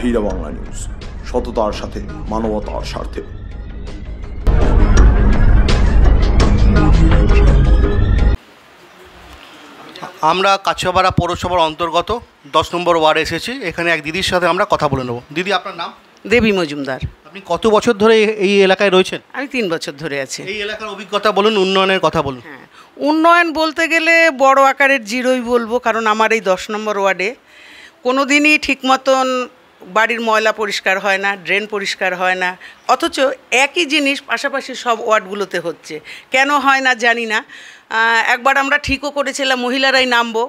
আহিরা Bangla news. সততার সাথে মানবতার স্বার্থে। আমরা কাছিয়াপাড়া পৌরসভার অন্তর্গত দশ নম্বর ওয়ার্ডে এসেছি। এখানে এক দিদির সাথে আমরা কথা বলে নেব। দিদি আপনার নাম? দেবী মজুমদার। আপনি কত বছর ধরে এই- এই এলাকায় রয়েছেন? আমি তিন বছর ধরে আছি। এই এলাকার অভিজ্ঞতা বলুন উন্নয়নের কথা বলুন। হ্যাঁ উন্নয়ন বলতে গেলে বড় আকারের জিরোই বলব কারণ আমার এই দশ নম্বর ওয়ার্ডে কোনো দিনই ঠিক মতন বাড়ির ময়লা পরিষ্কার হয় না, ড্রেন পরিষ্কার হয় না, অথচ একই জিনিস পাশাপাশি সব ওয়ার্ডগুলোতে হচ্ছে। কেন হয় না জানি না। একবার আমরা ঠিকও করেছিলাম, মহিলারাই নামবো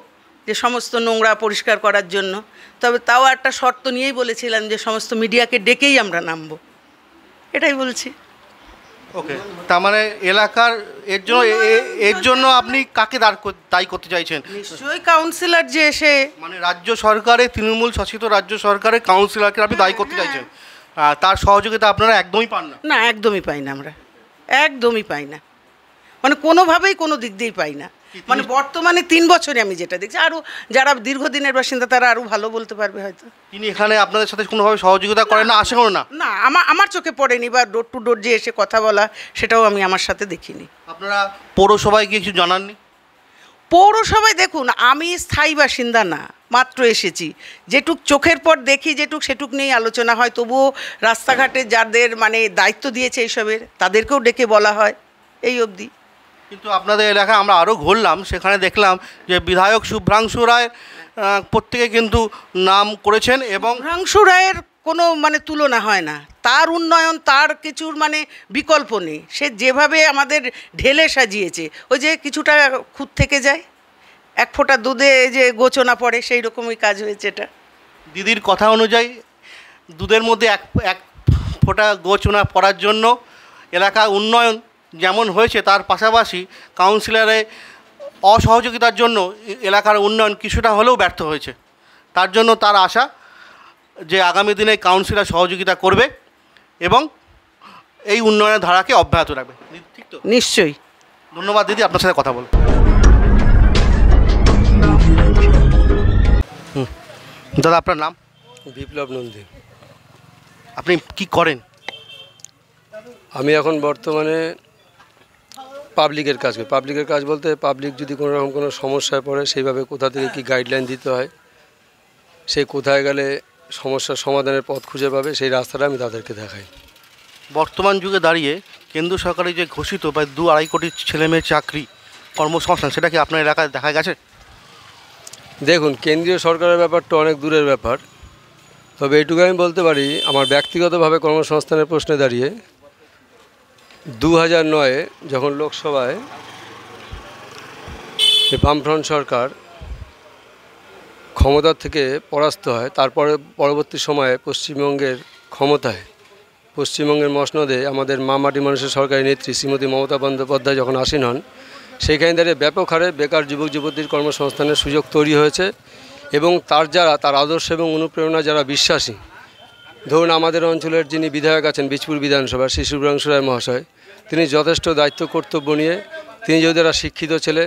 যে সমস্ত নোংরা পরিষ্কার করার জন্য। তবে তাও একটা শর্ত নিয়েই বলেছিলাম যে সমস্ত মিডিয়াকে ডেকেই আমরা নামবো। এটাই বলছি। ওকে। তার মানে এলাকার এর জন্য এর জন্য আপনি কাকে দাঁড় দায়ী করতে চাইছেন? নিশ্চয়ই কাউন্সিলর যে এসে মানে রাজ্য সরকারে তৃণমূল শাসিত রাজ্য সরকারের কাউন্সিলরকে আপনি দায়ী করতে চাইছেন। আর তার সহযোগিতা আপনারা একদমই পান না। না একদমই পাই না আমরা। একদমই পাই না। মানে কোনোভাবেই কোনো দিক দিয়েই পাই না। মানে বর্তমানে তিন বছরে আমি যেটা দেখছি। আরও যারা দীর্ঘদিনের বাসিন্দা তারা আরও ভালো বলতে পারবে হয়তো। তিনি এখানে আপনাদের সাথে কোনোভাবে সহযোগিতা করেন না? আশা করেন না? না আমার আমার চোখে পড়েনি বা ডোর টু ডোর যে এসে কথা বলা সেটাও আমি আমার সাথে দেখিনি। আপনারা পৌরসভায় গিয়ে কিছু জানাননি? পৌরসভায় দেখুন আমি স্থায়ী বাসিন্দা না মাত্র এসেছি। যেটুক চোখের পর দেখি যেটুক সেটুক নিয়েই আলোচনা হয় তবুও রাস্তাঘাটে যাদের মানে দায়িত্ব দিয়েছে এইসবের তাদেরকেও ডেকে বলা হয় এই অবধি। কিন্তু আপনাদের এলাকায় আমরা আরও ঘুরলাম সেখানে দেখলাম যে বিধায়ক শুভ্রাংশু রায় প্রত্যেকে কিন্তু নাম করেছেন এবং ভ্রাংশু রায়ের কোনো মানে তুলনা হয় না। তার উন্নয়ন তার কিছুর মানে বিকল্প নেই। সে যেভাবে আমাদের ঢেলে সাজিয়েছে ওই যে কিছুটা খুঁত থেকে যায় এক ফোঁটা দুধে যে গোচনা পড়ে সেই রকমই কাজ হয়েছে এটা। দিদির কথা অনুযায়ী দুধের মধ্যে এক এক ফোঁটা গোচনা পড়ার জন্য এলাকা উন্নয়ন যেমন হয়েছে তার পাশাপাশি কাউন্সিলরের অসহযোগিতার জন্য এ- এলাকার উন্নয়ন কিছুটা হলেও ব্যর্থ হয়েছে। তার জন্য তার আশা যে আগামী দিনে কাউন্সিলর সহযোগিতা করবে এবং এই উন্নয়নের ধারাকে অব্যাহত রাখবে। ঠিক তো? নিশ্চয়ই। ধন্যবাদ দিদি আপনার সাথে কথা বল হুম। দাদা আপনার নাম? বিপ্লব নন্দী। আপনি কি করেন? আমি এখন বর্তমানে পাবলিকের কাজ করি। পাবলিকের কাজ বলতে পাবলিক যদি কোনো রকম কোনো সমস্যায় পড়ে সেইভাবে কোথা থেকে কি গাইডলাইন দিতে হয় সেই কোথায় গেলে সমস্যার সমাধানের পথ খুঁজে পাবে সেই রাস্তাটা আমি তাদেরকে দেখাই। বর্তমান যুগে দাঁড়িয়ে কেন্দ্র সরকারের যে ঘোষিত প্রায় দু আড়াই কোটি ছেলে মেয়ের চাকরি কর্মসংস্থান সেটা কি আপনার এলাকায় দেখা গেছে? দেখুন কেন্দ্রীয় সরকারের ব্যাপারটা অনেক দূরের ব্যাপার। তবে এইটুকু আমি বলতে পারি আমার ব্যক্তিগতভাবে কর্মসংস্থানের প্রশ্নে দাঁড়িয়ে দু হাজার নয়ে যখন লোকসভায় বামফ্রন্ট সরকার ক্ষমতার থেকে পরাস্ত হয়, তারপরে পরবর্তী সময়ে পশ্চিমবঙ্গের ক্ষমতায়, পশ্চিমবঙ্গের মসনদে আমাদের মামাটি মানুষের সরকারি নেত্রী শ্রীমতী মমতা বন্দ্যোপাধ্যায় যখন আসীন হন, সেইখানে দাঁড়িয়ে ব্যাপক হারে বেকার যুবক যুবতীর কর্মসংস্থানের সুযোগ তৈরি হয়েছে এবং তার যারা, তার আদর্শ এবং অনুপ্রেরণা যারা বিশ্বাসী ধরুন আমাদের অঞ্চলের যিনি বিধায়ক আছেন বীজপুর বিধানসভার শ্রী শুভ্রাংশু রায় মহাশয়, তিনি যথেষ্ট দায়িত্ব, কর্তব্য নিয়ে তিনি যদি একটা শিক্ষিত ছেলে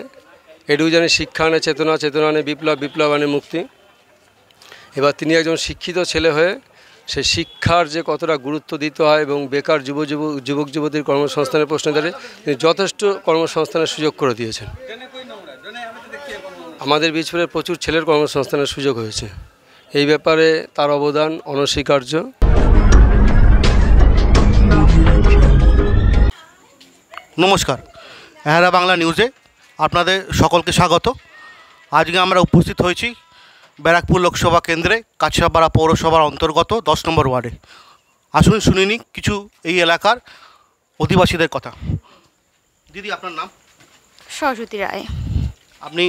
এটুকু জানি শিক্ষা আনে, চেতনা চেতনা আনে, বিপ্লব বিপ্লব আনে, মুক্তি। এবার তিনি একজন শিক্ষিত ছেলে হয়ে সে শিক্ষার যে কতটা গুরুত্ব দিতে হয় এবং বেকার যুব যুব, যুবক, যুবতীর কর্মসংস্থানের প্রশ্নে দাঁড়িয়ে তিনি যথেষ্ট কর্মসংস্থানের সুযোগ করে দিয়েছেন। আমাদের বীজপুরের প্রচুর ছেলের কর্মসংস্থানের সুযোগ হয়েছে। এই ব্যাপারে তার অবদান অনস্বীকার্য। নমস্কার এহারা বাংলা নিউজে আপনাদের সকলকে স্বাগত। আজকে আমরা উপস্থিত হয়েছি ব্যারাকপুর লোকসভা কেন্দ্রে কাছিয়াপাড়া পৌরসভার অন্তর্গত দশ নম্বর ওয়ার্ডে। আসুন শুনিনি কিছু এই এলাকার অধিবাসীদের কথা। দিদি আপনার নাম? সরস্বতী রায়। আপনি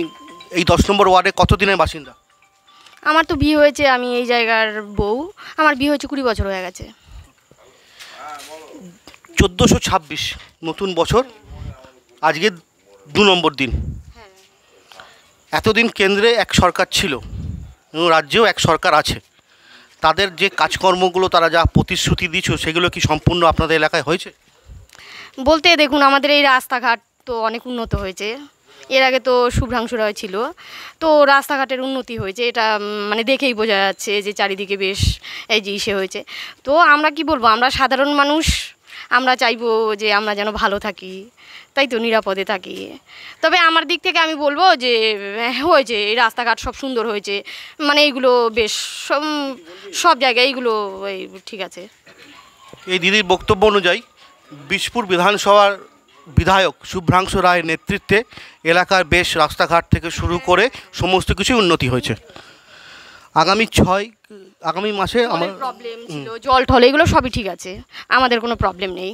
এই দশ নম্বর ওয়ার্ডে কতদিনের বাসিন্দা? আমার তো বিয়ে হয়েছে আমি এই জায়গার বউ। আমার বিয়ে হয়েছে কুড়ি বছর হয়ে গেছে। চোদ্দোশো ছাব্বিশ নতুন বছর। আজকে দু নম্বর দিন। এতদিন কেন্দ্রে এক সরকার ছিল এবং রাজ্যেও এক সরকার আছে। তাদের যে কাজকর্মগুলো তারা যা প্রতিশ্রুতি দিচ্ছ সেগুলো কি সম্পূর্ণ আপনাদের এলাকায় হয়েছে? বলতে দেখুন আমাদের এই রাস্তাঘাট তো অনেক উন্নত হয়েছে। এর আগে তো শুভ্রাংশু রায় ছিল। তো রাস্তাঘাটের উন্নতি হয়েছে, এটা মানে দেখেই বোঝা যাচ্ছে যে চারিদিকে বেশ এই যে ইসে হয়েছে। তো আমরা কি বলব, আমরা সাধারণ মানুষ, আমরা চাইব যে আমরা যেন ভালো থাকি, তাই তো নিরাপদে থাকি। তবে আমার দিক থেকে আমি বলব যে, হয়েছে, এই রাস্তাঘাট সব সুন্দর হয়েছে মানে এইগুলো বেশ, সব- সব জায়গায় এইগুলো, এই, ঠিক আছে। এই দিদির বক্তব্য অনুযায়ী, বিশপুর বিধানসভার বিধায়ক শুভ্রাংশু রায়ের নেতৃত্বে এলাকার বেশ রাস্তাঘাট থেকে শুরু করে সমস্ত কিছুই উন্নতি হয়েছে। আগামী ছয় আগামী মাসে আমার প্রবলেম ছিল জল টল এগুলো সবই ঠিক আছে আমাদের কোনো প্রবলেম নেই।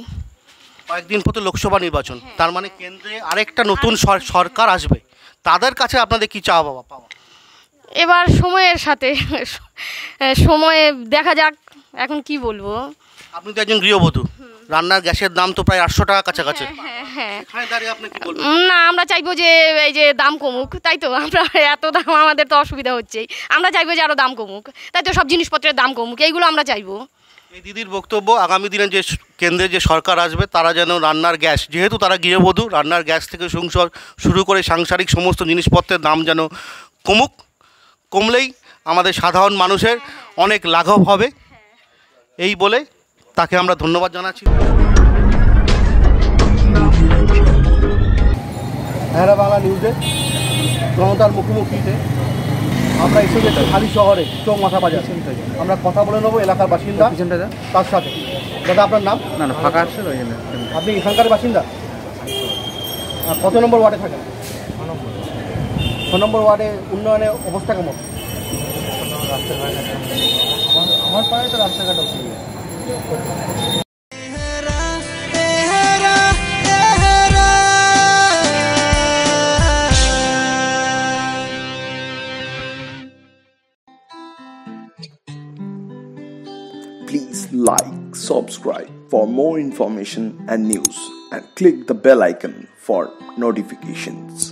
কয়েকদিন পর তো লোকসভা নির্বাচন তার মানে কেন্দ্রে আরেকটা নতুন সরকার আসবে তাদের কাছে আপনাদের কি চাওয়া বাবা পাওয়া? এবার সময়ের সাথে সময়ে দেখা যাক এখন কি বলব? আপনি তো একজন গৃহবধূ। রান্নার গ্যাসের দাম তো প্রায় আটশো টাকা কাছাকাছি। হ্যাঁ হ্যাঁ এখানে দাঁড়িয়ে আপনি কি বলবেন? উম, না আমরা চাইব যে এই যে দাম কমুক তাই তো? আমরা এত দাম আমাদের তো অসুবিধা হচ্ছেই। আমরা চাইব যে আরও দাম কমুক। তাই তো সব জিনিসপত্রের দাম কমুক এইগুলো আমরা চাইব। এই দিদির বক্তব্য আগামী দিনে যে কেন্দ্রে যে সরকার আসবে তারা যেন রান্নার গ্যাস যেহেতু তারা গৃহবধূ রান্নার গ্যাস থেকে সংসার শুরু করে সাংসারিক সমস্ত জিনিসপত্রের দাম যেন কমুক কমলেই আমাদের সাধারণ মানুষের অনেক লাঘব হবে। এই বলে তাকে আমরা ধন্যবাদ জানাচ্ছি। হ্যাঁ বাংলা নিউজে জনতার মুখোমুখিতে আমরা এসে গেছি খালি শহরে চোখ মাথা বাজার। আমরা কথা বলে নেব এলাকার বাসিন্দা তার সাথে। দাদা আপনার নাম? না না ফাঁকা আসছে আপনি এখানকার বাসিন্দা? আর কত নম্বর ওয়ার্ডে থাকেন? ছ নম্বর ওয়ার্ডে উন্নয়নের অবস্থা কেমন? আমার পায়ে তো রাস্তাঘাট অসুবিধা Please like, subscribe for more information and news and click the bell icon for notifications.